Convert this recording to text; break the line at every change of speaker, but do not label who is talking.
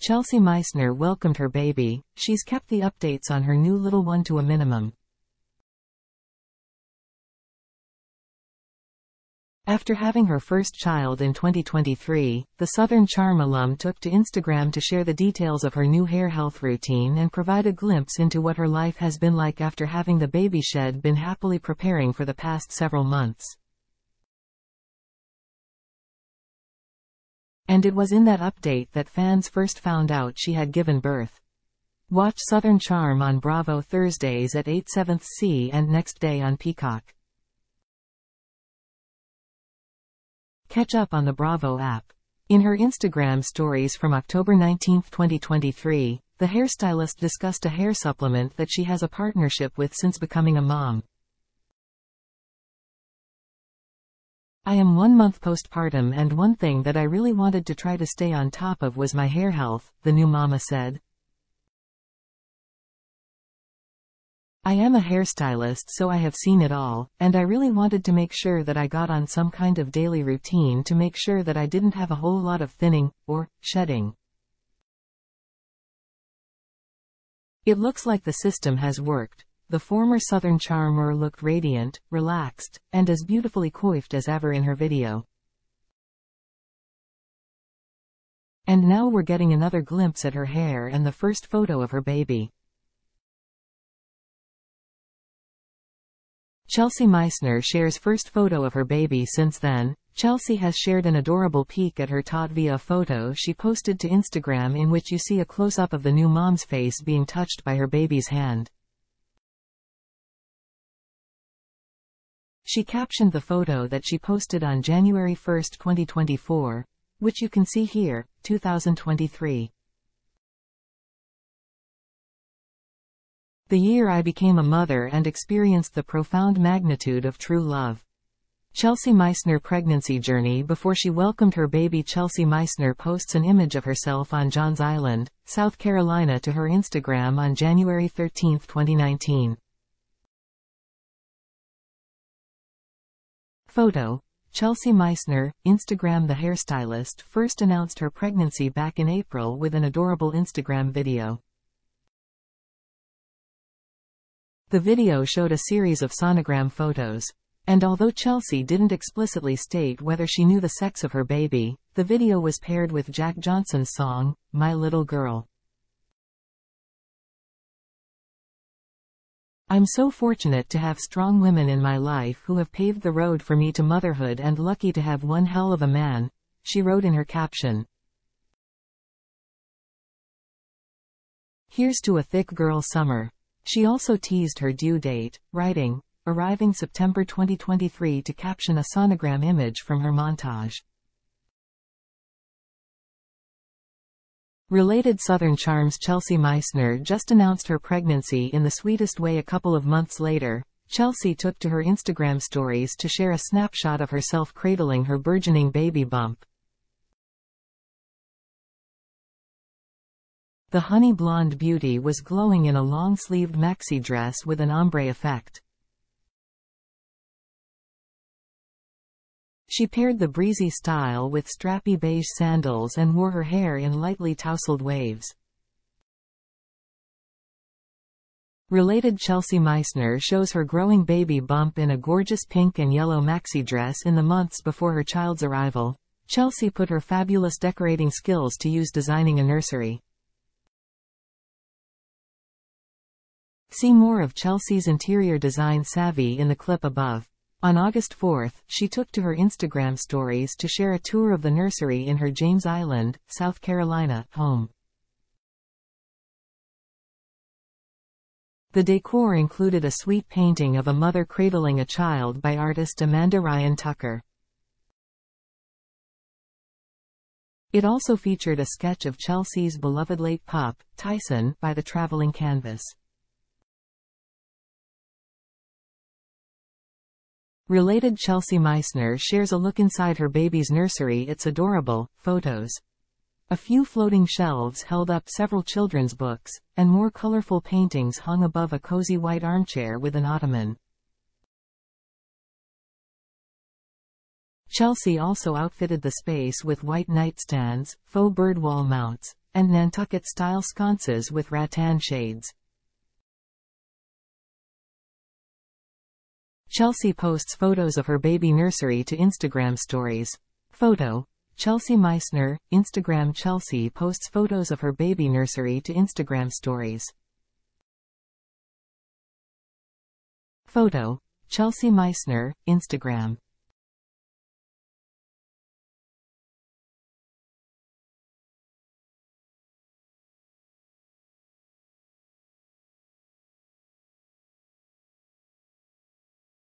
Chelsea Meissner welcomed her baby, she's kept the updates on her new little one to a minimum. After having her first child in 2023, the Southern Charm alum took to Instagram to share the details of her new hair health routine and provide a glimpse into what her life has been like after having the baby shed been happily preparing for the past several months. And it was in that update that fans first found out she had given birth. Watch Southern Charm on Bravo Thursdays at 8 7th C and next day on Peacock. Catch up on the Bravo app. In her Instagram stories from October 19, 2023, the hairstylist discussed a hair supplement that she has a partnership with since becoming a mom. I am one month postpartum and one thing that I really wanted to try to stay on top of was my hair health, the new mama said. I am a hairstylist so I have seen it all, and I really wanted to make sure that I got on some kind of daily routine to make sure that I didn't have a whole lot of thinning, or, shedding. It looks like the system has worked. The former Southern charmer looked radiant, relaxed, and as beautifully coiffed as ever in her video. And now we're getting another glimpse at her hair and the first photo of her baby. Chelsea Meissner shares first photo of her baby since then. Chelsea has shared an adorable peek at her tot via photo she posted to Instagram in which you see a close-up of the new mom's face being touched by her baby's hand. She captioned the photo that she posted on January 1, 2024, which you can see here, 2023. The year I became a mother and experienced the profound magnitude of true love. Chelsea Meissner pregnancy journey before she welcomed her baby Chelsea Meissner posts an image of herself on Johns Island, South Carolina to her Instagram on January 13, 2019. Photo. Chelsea Meissner, Instagram The hairstylist first announced her pregnancy back in April with an adorable Instagram video. The video showed a series of sonogram photos. And although Chelsea didn't explicitly state whether she knew the sex of her baby, the video was paired with Jack Johnson's song, My Little Girl. I'm so fortunate to have strong women in my life who have paved the road for me to motherhood and lucky to have one hell of a man, she wrote in her caption. Here's to a thick girl summer. She also teased her due date, writing, arriving September 2023 to caption a sonogram image from her montage. Related Southern Charms Chelsea Meissner just announced her pregnancy in the sweetest way a couple of months later. Chelsea took to her Instagram stories to share a snapshot of herself cradling her burgeoning baby bump. The honey blonde beauty was glowing in a long-sleeved maxi dress with an ombre effect. She paired the breezy style with strappy beige sandals and wore her hair in lightly tousled waves. Related Chelsea Meissner shows her growing baby bump in a gorgeous pink and yellow maxi dress in the months before her child's arrival. Chelsea put her fabulous decorating skills to use designing a nursery. See more of Chelsea's interior design savvy in the clip above. On August 4, she took to her Instagram stories to share a tour of the nursery in her James Island, South Carolina, home. The decor included a sweet painting of a mother cradling a child by artist Amanda Ryan Tucker. It also featured a sketch of Chelsea's beloved late pup, Tyson, by the traveling canvas. Related Chelsea Meissner shares a look inside her baby's nursery it's adorable, photos. A few floating shelves held up several children's books, and more colorful paintings hung above a cozy white armchair with an ottoman. Chelsea also outfitted the space with white nightstands, faux bird wall mounts, and Nantucket-style sconces with rattan shades. Chelsea posts photos of her baby nursery to Instagram stories. Photo. Chelsea Meissner, Instagram Chelsea posts photos of her baby nursery to Instagram stories. Photo. Chelsea Meissner, Instagram.